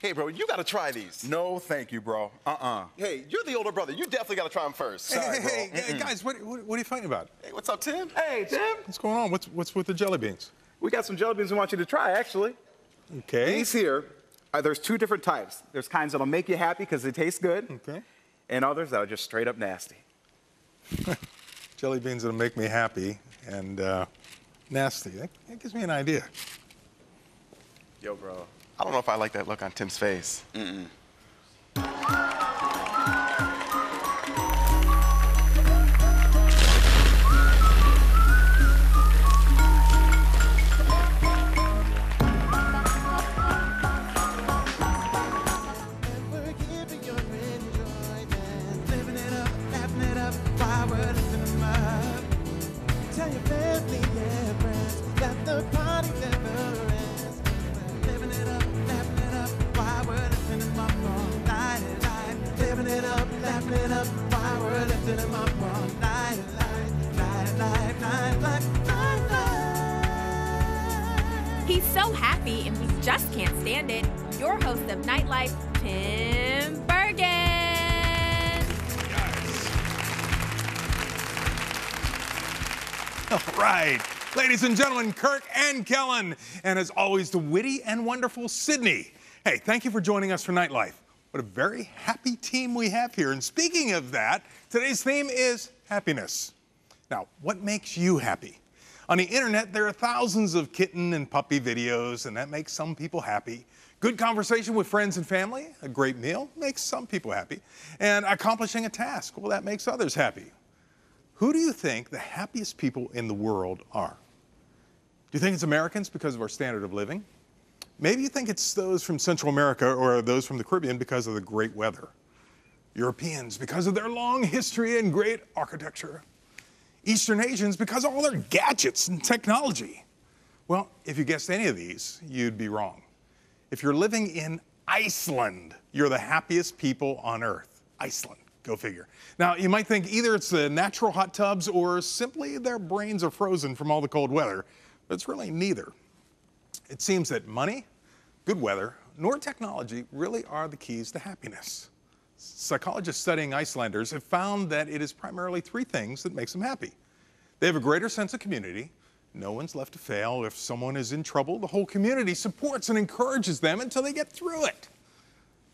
Hey, bro, you gotta try these. No, thank you, bro. Uh-uh. Hey, you're the older brother. You definitely gotta try them first. Hey, Sorry, hey, bro. hey, hey, guys, what, what, what are you fighting about? Hey, what's up, Tim? Hey, Tim. What's going on? What's, what's with the jelly beans? We got some jelly beans we want you to try, actually. Okay. These here, uh, there's two different types. There's kinds that'll make you happy because they taste good, Okay. and others that are just straight up nasty. Jelly beans that'll make me happy and uh, nasty. That, that gives me an idea. Yo, bro. I don't know if I like that look on Tim's face. We're Ladies and gentlemen, Kirk and Kellen. And as always, the witty and wonderful Sydney. Hey, thank you for joining us for Nightlife. What a very happy team we have here. And speaking of that, today's theme is happiness. Now, what makes you happy? On the internet, there are thousands of kitten and puppy videos, and that makes some people happy. Good conversation with friends and family, a great meal, makes some people happy. And accomplishing a task, well, that makes others happy. Who do you think the happiest people in the world are? Do you think it's Americans because of our standard of living? Maybe you think it's those from Central America or those from the Caribbean because of the great weather. Europeans because of their long history and great architecture. Eastern Asians because of all their gadgets and technology. Well, if you guessed any of these, you'd be wrong. If you're living in Iceland, you're the happiest people on earth. Iceland, go figure. Now, you might think either it's the natural hot tubs or simply their brains are frozen from all the cold weather, but it's really neither. It seems that money, good weather, nor technology really are the keys to happiness. Psychologists studying Icelanders have found that it is primarily three things that makes them happy. They have a greater sense of community. No one's left to fail. If someone is in trouble, the whole community supports and encourages them until they get through it.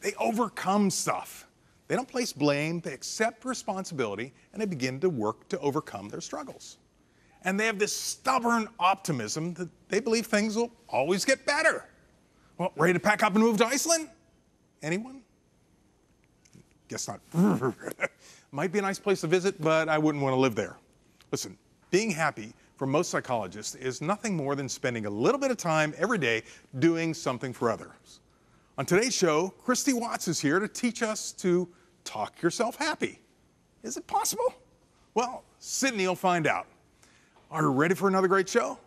They overcome stuff. They don't place blame, they accept responsibility, and they begin to work to overcome their struggles. And they have this stubborn optimism that they believe things will always get better. Well, ready to pack up and move to Iceland? Anyone? Guess not. Might be a nice place to visit, but I wouldn't want to live there. Listen, being happy for most psychologists is nothing more than spending a little bit of time every day doing something for others. On today's show, Kristi Watts is here to teach us to talk yourself happy. Is it possible? Well, Sydney will find out. Are you ready for another great show?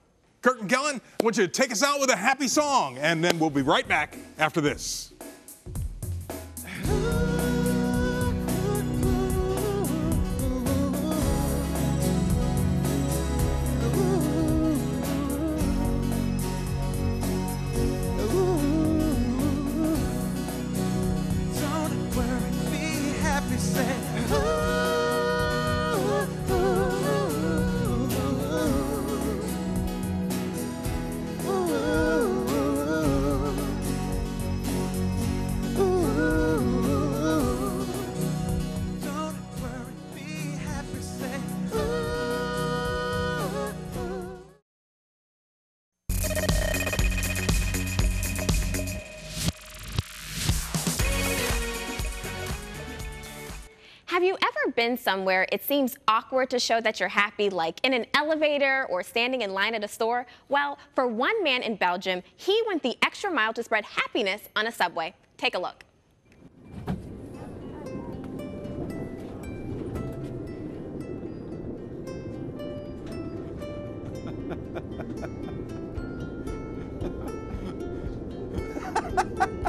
Kurt and Kellen, I want you to take us out with a happy song, and then we'll be right back after this. in somewhere, it seems awkward to show that you're happy, like in an elevator or standing in line at a store. Well, for one man in Belgium, he went the extra mile to spread happiness on a subway. Take a look.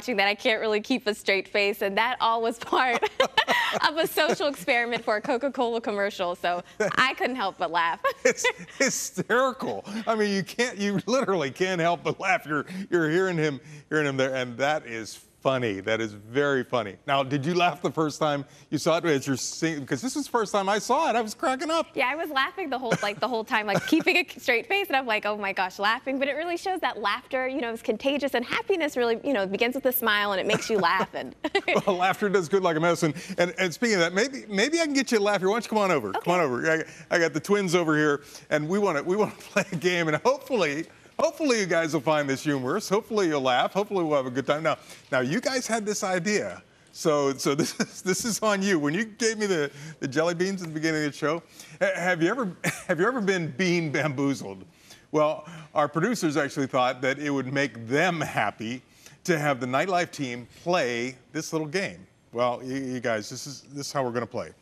watching that, I can't really keep a straight face, and that all was part of a social experiment for a Coca-Cola commercial. So I couldn't help but laugh. It's hysterical. I mean, you can't, you literally can't help but laugh. You're, you're hearing him, hearing him there, and that is funny. That is very funny. Now, did you laugh the first time you saw it as you're seeing? Because this is the first time I saw it. I was cracking up. Yeah, I was laughing the whole like the whole time, like keeping a straight face, and I'm like, oh my gosh, laughing. But it really shows that laughter, you know, is contagious, and happiness really, you know, begins with a smile, and it makes you laugh. And Well, laughter does good like a medicine. And, and speaking of that, maybe maybe I can get you to laugh here. Why don't you come on over? Come on over. I, I got the twins over here, and we want to we want to play a game, and hopefully. Hopefully you guys will find this humorous. Hopefully you'll laugh. Hopefully we'll have a good time. Now, now you guys had this idea, so so this is this is on you. When you gave me the, the jelly beans at the beginning of the show, have you ever have you ever been bean bamboozled? Well, our producers actually thought that it would make them happy to have the Nightlife team play this little game. Well, you, you guys, this is this is how we're going to play.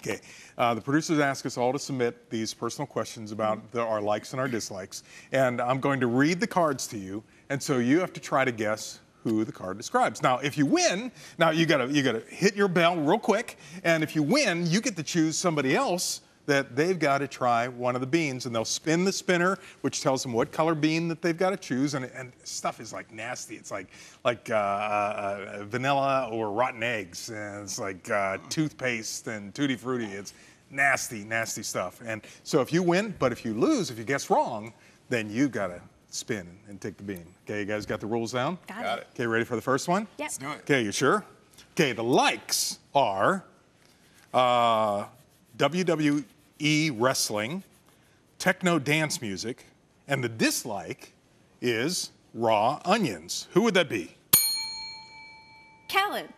Okay. Uh, the producers ask us all to submit these personal questions about the, our likes and our dislikes. And I'm going to read the cards to you. And so you have to try to guess who the card describes. Now, if you win, now you gotta you gotta hit your bell real quick. And if you win, you get to choose somebody else that they've got to try one of the beans, and they'll spin the spinner, which tells them what color bean that they've got to choose. And, and stuff is like nasty. It's like like uh, uh, vanilla or rotten eggs, and it's like uh, toothpaste and tutti frutti. It's nasty, nasty stuff. And so if you win, but if you lose, if you guess wrong, then you've got to spin and take the bean. Okay, you guys got the rules down? Got Got it. Okay, ready for the first one? Yep. Let's do it. Okay, you sure? Okay, the likes are uh, WWE wrestling, techno dance music, and the dislike is raw onions. Who would that be? Kellen.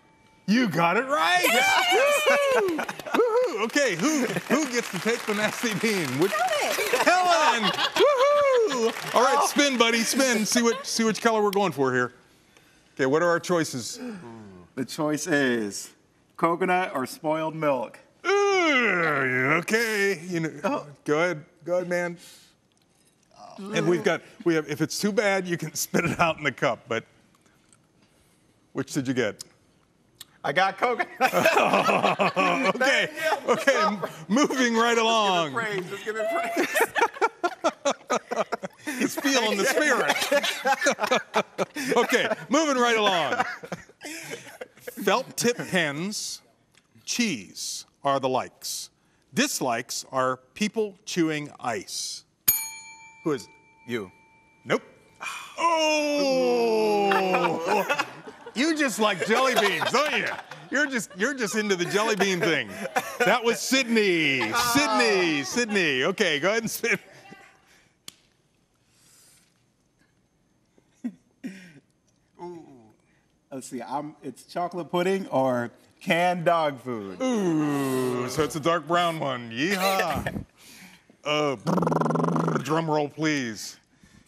You got it right. Woo-hoo. Woo-hoo. Okay, who who gets to take the nasty bean? Which, Helen. Woohoo! All right, spin, buddy, spin. See what see which color we're going for here. Okay, what are our choices? The choice is coconut or spoiled milk. Okay, you know, go ahead, go ahead, man. And we've got we have if it's too bad, you can spit it out in the cup. But which did you get? I got coconut. Okay, okay, m- moving right along. praise. Just give it praise. He's feeling the spirit. okay, moving right along. Felt tip pens, cheese are the likes. Dislikes are people chewing ice. Who is? You. Nope. Ah. Oh! you just like jelly beans, don't you? You're just you're just into the jelly bean thing. That was Sydney. Sydney. Sydney. Okay, go ahead and spin. Let's see. I'm, it's chocolate pudding or canned dog food. Ooh, so it's a dark brown one. Yeehaw. uh, drum roll, please.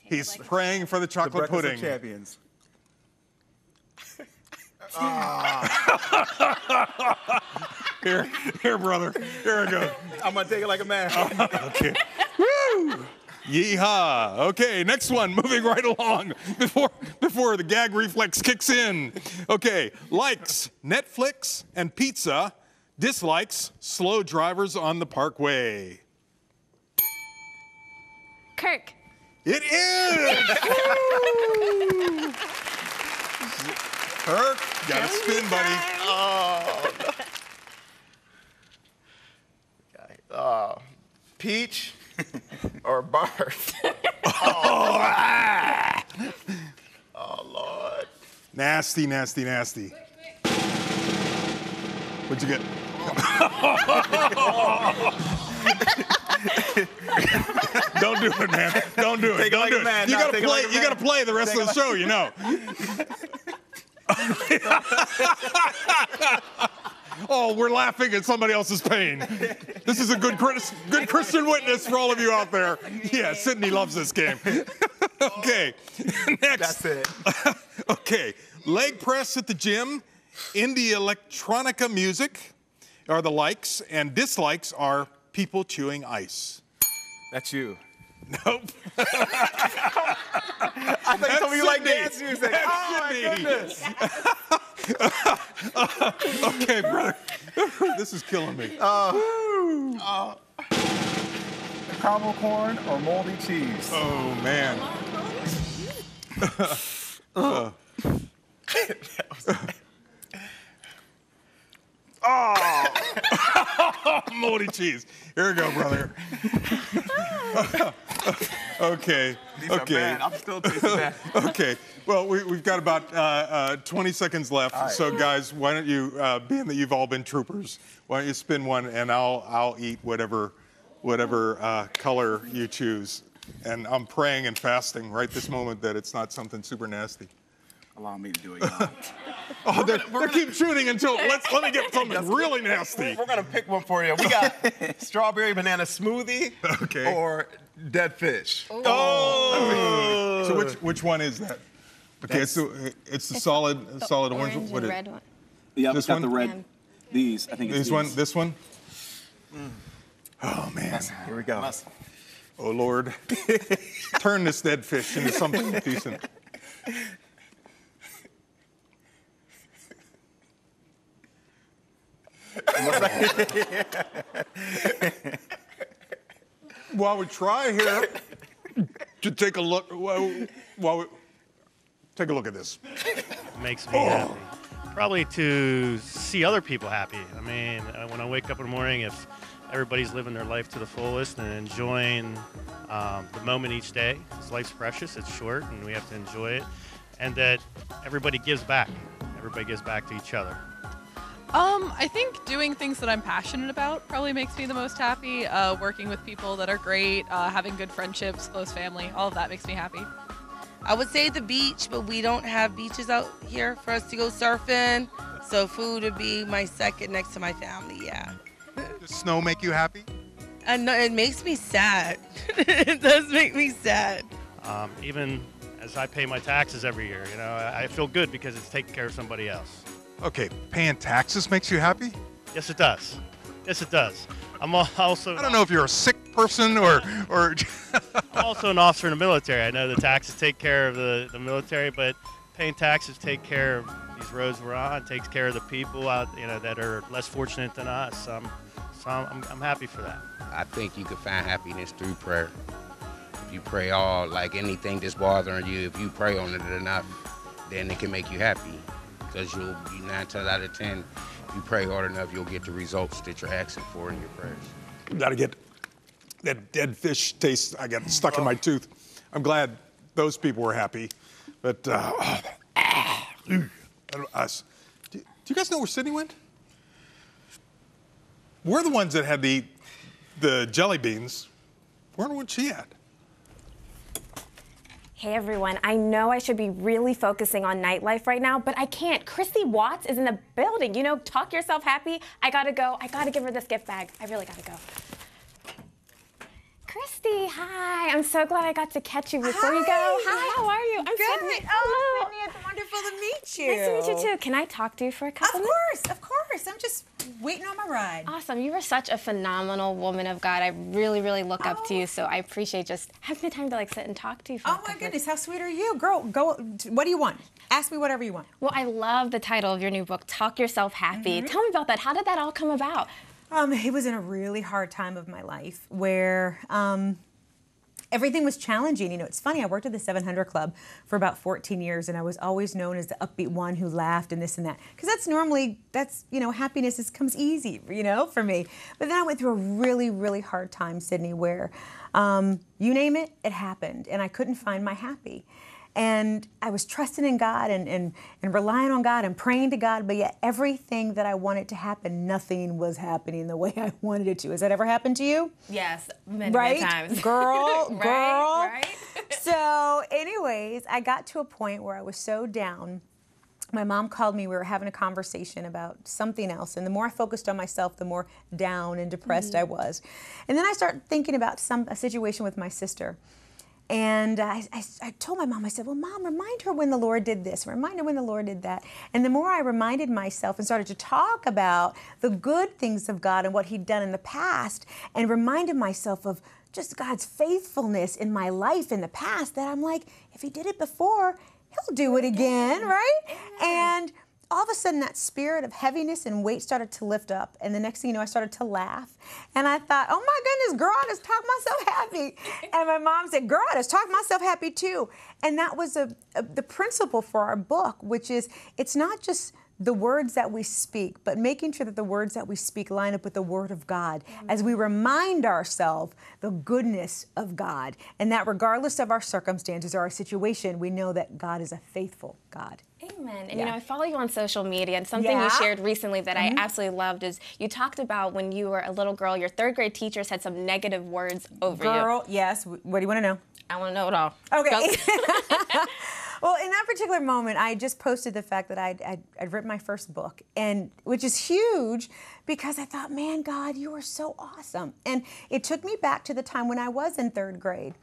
He's praying for the The chocolate breakfast pudding. of champions. ah. Here, here, brother. Here I go. I'm gonna take it like a man. Okay. Woo! Yeehaw. Okay, next one. Moving right along before before the gag reflex kicks in. Okay, likes Netflix and pizza. Dislikes slow drivers on the parkway. Kirk. It is. Woo! Kirk, got to spin, buddy. Oh. Uh, peach or barf? Oh, ah. oh, Lord. Nasty, nasty, nasty. What'd you get? Don't do it, man. Don't do it. Take Don't like do it. man. You No, gotta play. like you gotta play the rest Take of the like- show. You know. Oh, we're laughing at somebody else's pain. This is a good, good Christian witness for all of you out there. Yeah, Sydney loves this game. okay, next. That's it. okay, leg press at the gym, indie electronica music are the likes, and dislikes are people chewing ice. That's you. Nope. I thought you told me you like dance music. That's Oh my goodness. Okay, brother. this is killing me. Uh, uh, caramel corn or moldy cheese? oh, man. Uh. oh, moldy cheese. Here we go, brother. Okay. These okay. I'm still tasting that. Okay. Well, we, we've got about uh, uh, 20 seconds left. So, guys, why don't you, uh, being that you've all been troopers, why don't you spin one and I'll I'll eat whatever whatever uh, color you choose. And I'm praying and fasting right this moment that it's not something super nasty. Allow me to do it. y'all. Oh, they're, they keep shooting until let's let me get something really nasty. We're gonna pick one for you. We got strawberry banana smoothie Okay. or dead fish. Oh. oh. So which which one is that? Okay, it's the it's the solid The solid orange. orange What and it- red one. Yep, This it's the red. Yeah. These, I think it's This one, this one. Mm. Oh man. Here we go. Must- Oh Lord, turn this dead fish into something decent. While we try here to take a look, while, while we, take a look at this. makes me happy. Probably to see other people happy. I mean, when I wake up in the morning, if everybody's living their life to the fullest and enjoying um, the moment each day, 'cause life's precious, it's short, and we have to enjoy it, and that everybody gives back. Everybody gives back to each other. Um, I think doing things that I'm passionate about probably makes me the most happy. Uh, working with people that are great, uh, having good friendships, close family, all of that makes me happy. I would say the beach, but we don't have beaches out here for us to go surfing. So food would be my second next to my family. Yeah, Does snow make you happy? and no, it makes me sad. it does make me sad. Um, even as I pay my taxes every year, you know, I, I feel good because it's taking care of somebody else. Okay, paying taxes makes you happy? Yes, it does. Yes, it does. I'm also. I don't know if you're a sick person or or. I'm also an officer in the military. I know the taxes take care of the, the military, but paying taxes take care of these roads we're on, takes care of the people out, you know, that are less fortunate than us. Um, so I'm, I'm, I'm happy for that. I think you can find happiness through prayer. If you pray all, like anything that's bothering you, if you pray on it enough, then it can make you happy. Because you'll be nine times out of ten, if you pray hard enough, you'll get the results that you're asking for in your prayers. Gotta get that dead fish taste. I got stuck in my tooth. I'm glad those people were happy, but uh, ah, don't- us. Do, do you guys know where Sydney went? We're the ones that had the the jelly beans. Where was she at? Hey everyone, I know I should be really focusing on nightlife right now, but I can't. Kristi Watts is in the building. You know, talk yourself happy. I gotta go. I gotta give her this gift bag. I really gotta go. Kristi, hi. I'm so glad I got to catch you before you go. Hi, how are you? I'm Good. Sydney. Oh, Hello. Sydney, it's wonderful to meet you. Nice to meet you too. Can I talk to you for a couple Of couple Of course, of course. I'm just waiting on my ride. Awesome. You are such a phenomenal woman of God. I really, really look up to you. So I appreciate just having the time to like sit and talk to you for a Oh my goodness, how sweet are you, girl? Go. What do you want? Ask me whatever you want. Well, I love the title of your new book, Talk Yourself Happy. Mm-hmm. Tell me about that. How did that all come about? Um, it was in a really hard time of my life where um, everything was challenging. You know, it's funny. I worked at the 700 Club for about 14 years, and I was always known as the upbeat one who laughed and this and that. Because that's normally that's you know happiness is, comes easy, you know, for me. But then I went through a really really hard time, Sydney, where um, you name it, it happened, and I couldn't find my happy. And I was trusting in God and, and, and relying on God and praying to God, but yet everything that I wanted to happen, nothing was happening the way I wanted it to. Has that ever happened to you? Yes, many, right? times. Girl, Right, girl. right. so, anyways, I got to a point where I was so down my mom called me. We were having a conversation about something else. And the more I focused on myself, the more down and depressed I mm-hmm. was. And then I started thinking about some a situation with my sister. And I, I, I told my mom, I said, Well, mom, remind her when the Lord did this, remind her when the Lord did that. And the more I reminded myself and started to talk about the good things of God and what He'd done in the past, and reminded myself of just God's faithfulness in my life in the past, that I'm like, if He did it before, He'll do it again, right? And all of a sudden that spirit of heaviness and weight started to lift up. And the next thing you know i started to laugh. And i thought oh my goodness girl i just talked myself happy. And my mom said girl i just talked myself happy too. And that was a, a, the principle for our book which is it's not just the words that we speak, but making sure that the words that we speak line up with the Word of God as we remind ourselves the goodness of God, and that regardless of our circumstances or our situation, we know that God is a faithful God. Amen. And Yeah. you know, I follow you on social media, and something Yeah? you shared recently that Mhm. I absolutely loved is you talked about when you were a little girl, your third grade teacher said some negative words over you. Girl, yes. What do you want to know? I want to know it all. Okay. well, in that particular moment, I just posted the fact that I'd, I'd, I'd written my first book, and which is huge because I thought, man, God, you are so awesome. And it took me back to the time when I was in third grade.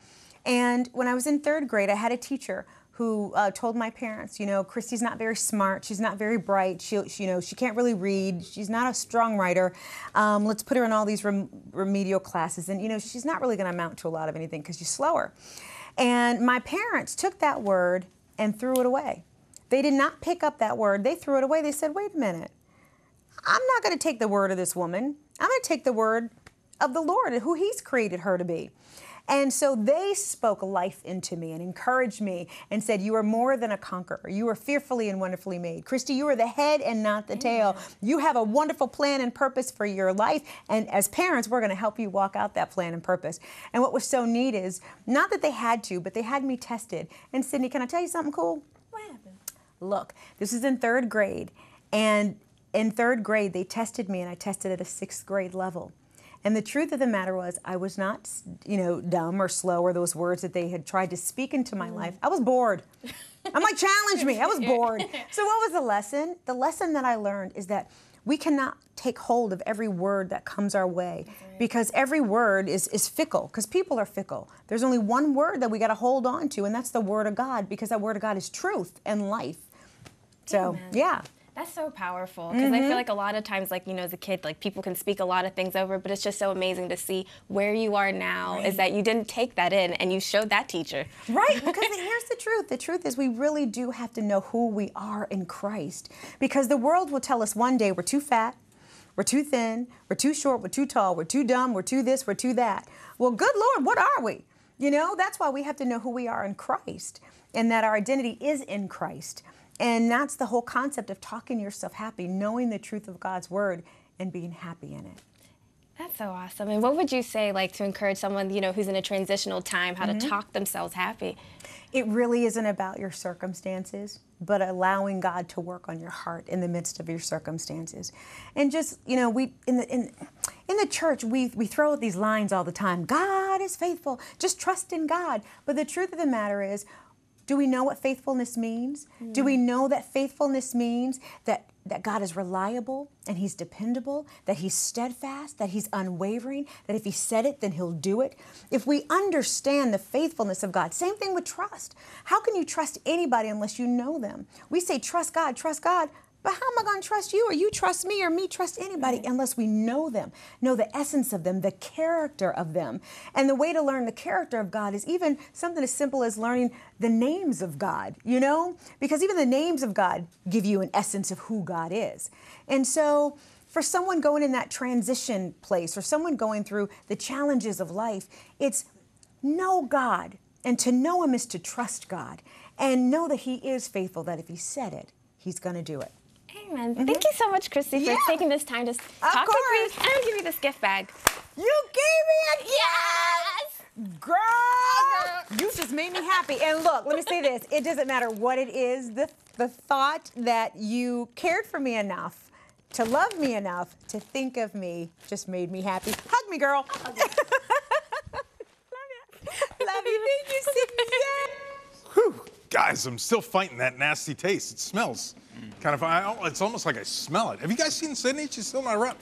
And when I was in third grade, I had a teacher who uh, told my parents, you know, Kristi's not very smart. She's not very bright. She, she, you know, she can't really read. She's not a strong writer. Um, let's put her in all these rem- remedial classes, and you know, she's not really going to amount to a lot of anything because she's slower. And my parents took that word and threw it away. They did not pick up that word. They threw it away. They said, wait a minute. I'm not going to take the word of this woman. I'm going to take the word of the Lord, who He's created her to be. And so they spoke life into me and encouraged me and said, You are more than a conqueror. You are fearfully and wonderfully made. Kristi, you are the head and not the tail. You have a wonderful plan and purpose for your life. And as parents, we're going to help you walk out that plan and purpose. And what was so neat is not that they had to, but they had me tested. And Sydney, can I tell you something cool? What happened? Look, this is in third grade. And in third grade, they tested me, and I tested at a sixth grade level. And the truth of the matter was, I was not, you know, dumb or slow or those words that they had tried to speak into my life. Mm. I was bored. I'm like, challenge me. I was bored. So, what was the lesson? The lesson that I learned is that we cannot take hold of every word that comes our way because every word is, is fickle because people are fickle. There's only one word that we got to hold on to, and that's the Word of God because that Word of God is truth and life. So, Amen. yeah. That's so powerful because I Mhm. feel like a lot of times, like you know, as a kid, like people can speak a lot of things over, but it's just so amazing to see where you are now. Is that you didn't take that in and you showed that teacher. Right, because here's the truth. The truth is we really do have to know who we are in Christ. Because the world will tell us one day we're too fat, we're too thin, we're too short, we're too tall, we're too dumb, we're too this, we're too that. Well, good Lord, what are we? You know, that's why we have to know who we are in Christ and that our identity is in Christ. And that's the whole concept of talking yourself happy, knowing the truth of God's word and being happy in it. That's so awesome. And what would you say, like, to encourage someone, you know, who's in a transitional time, how Mhm. to talk themselves happy? It really isn't about your circumstances, but allowing God to work on your heart in the midst of your circumstances. And just, you know, we in the in in the church we we throw out these lines all the time. God is faithful. Just trust in God. But the truth of the matter is, do we know what faithfulness means? Do we know that faithfulness means that that God is reliable and he's dependable, that he's steadfast, that he's unwavering, that if he said it, then he'll do it. If we understand the faithfulness of God, same thing with trust. How can you trust anybody unless you know them? We say, trust God, trust God. But how am I going to trust you or you trust me or me trust anybody unless we know them, know the essence of them, the character of them? And the way to learn the character of God is even something as simple as learning the names of God, you know? Because even the names of God give you an essence of who God is. And so, for someone going in that transition place or someone going through the challenges of life, it's know God. And to know Him is to trust God and know that He is faithful, that if He said it, He's going to do it. Amen. Mm-hmm. Thank you so much, Kristi, for Yeah. taking this time to s- talk course. with me. And give you this gift bag. You gave me a yes! Girl, you just made me happy. And look, let me say this. It doesn't matter what it is, the, the thought that you cared for me enough, to love me enough, to think of me just made me happy. Hug me, girl. love you. Love you. Thank you, Sydney. Yes. Whew. Guys, I'm still fighting that nasty taste. It smells Kind of, I, oh, it's almost like I smell it. Have you guys seen Sydney? She's still not around.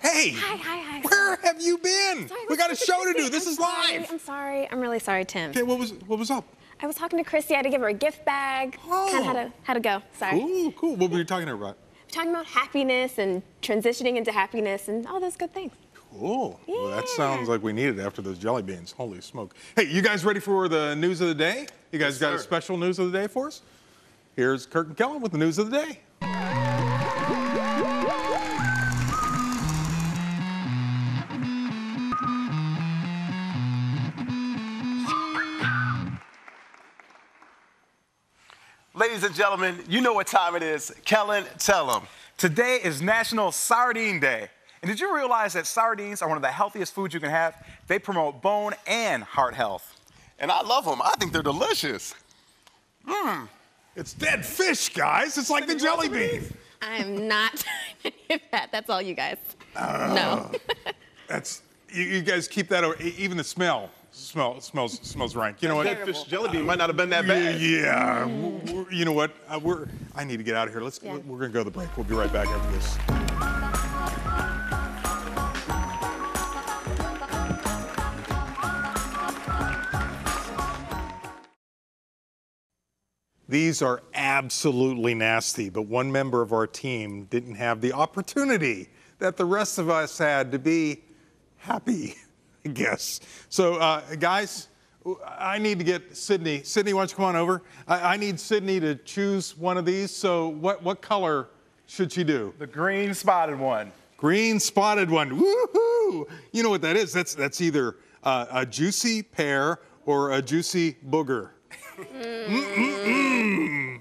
Hey, Hi, hi, hi. where have you been? Sorry, we got a show to do. This I'm is sorry, live. I'm sorry. I'm really sorry, Tim. Okay, what was what was up? I was talking to Kristi. I had to give her a gift bag. Oh. Kind of had to, had to go. Sorry. Cool, cool. What were you talking to her about? We're talking about happiness and transitioning into happiness and all those good things. Cool. Yeah. Well, that sounds like we need it after those jelly beans. Holy smoke. Hey, you guys ready for the news of the day? You guys got a special news of the day for us? Here's Kirk and Kellen with the news of the day. Ladies and gentlemen, you know what time it is. Kellen, tell them. Today is National Sardine Day. And did you realize that sardines are one of the healthiest foods you can have? They promote bone and heart health. And I love them. I think they're delicious. Mmm. It's dead fish, guys. It's like the jelly bean. I am not any of that. That's all you guys. Uh, no. That's you, you guys keep that. o- e- Even the smell, smell smells smells rank. You know what? That fish jelly bean might not have been that bad. Yeah. w- w- You know what? Uh, we're. I need to get out of here. Let's. Yeah. We're gonna go to the break. We'll be right back after this. These are absolutely nasty, but one member of our team didn't have the opportunity that the rest of us had to be happy, I guess. So, uh, guys, I need to get Sydney. Sydney, why don't you come on over? I, I need Sydney to choose one of these. So, what, what color should she do? The green spotted one. Green spotted one. Woohoo! You know what that is? That's that's either uh, a juicy pear or a juicy booger.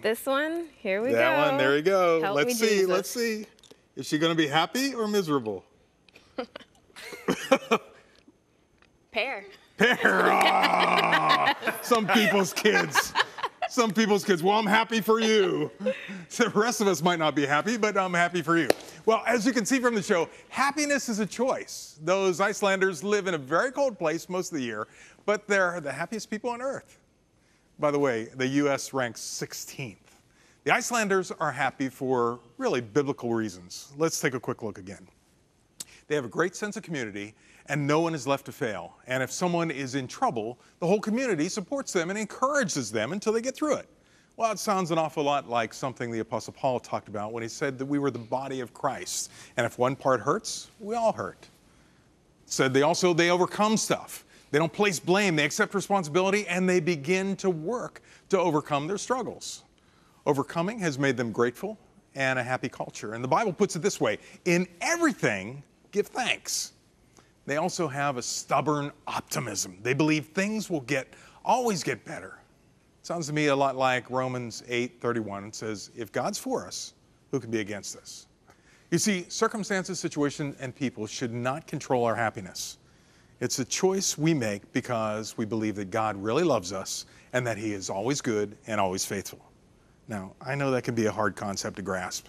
This one, here we that go. That one, there we go. Help let's see, Jesus. let's see. Is she going to be happy or miserable? Pear. Pear. Ah, some people's kids. Some people's kids. Well, I'm happy for you. The rest of us might not be happy, but I'm happy for you. Well, as you can see from the show, happiness is a choice. Those Icelanders live in a very cold place most of the year, but they're the happiest people on earth. By the way, the U.S. ranks 16th. The Icelanders are happy for really biblical reasons. Let's take a quick look again. They have a great sense of community, and no one is left to fail. And if someone is in trouble, the whole community supports them and encourages them until they get through it. Well, it sounds an awful lot like something the Apostle Paul talked about when he said that we were the body of Christ. And if one part hurts, we all hurt. Said they also they overcome stuff. They don't place blame, they accept responsibility, and they begin to work to overcome their struggles. Overcoming has made them grateful and a happy culture. And the Bible puts it this way in everything, give thanks. They also have a stubborn optimism. They believe things will get always get better. Sounds to me a lot like Romans 8:31. It says, "If God's for us, who can be against us?" You see, circumstances, situation, and people should not control our happiness. It's a choice we make because we believe that God really loves us and that He is always good and always faithful. Now, I know that can be a hard concept to grasp,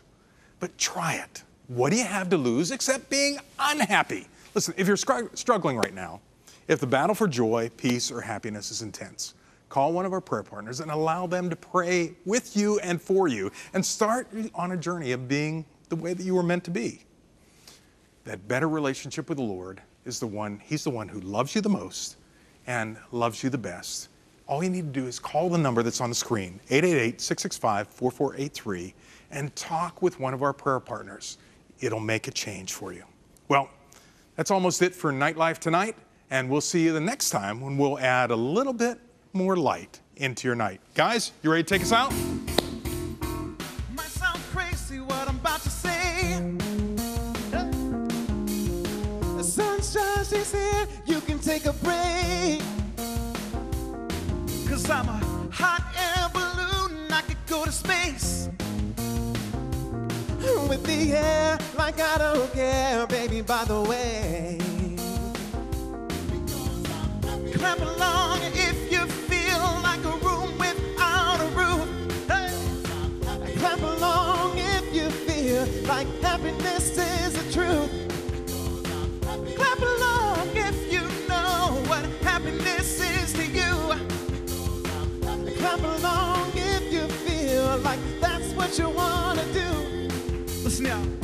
but try it. What do you have to lose except being unhappy? Listen, if you're struggling right now, if the battle for joy, peace, or happiness is intense, call one of our prayer partners and allow them to pray with you and for you and start on a journey of being the way that you were meant to be. That better relationship with the Lord is the one, He's the one who loves you the most and loves you the best. All you need to do is call the number that's on the screen, 888 665 4483, and talk with one of our prayer partners. It'll make a change for you. Well, that's almost it for Nightlife tonight, and we'll see you the next time when we'll add a little bit more light into your night. Guys, you ready to take us out? Take a break. Cause I'm a hot air balloon, I could go to space. With the air, like I don't care, baby, by the way. Clap along if you feel like a room without a roof. Hey. Clap along if you feel like happiness what you wanna do. Listen now.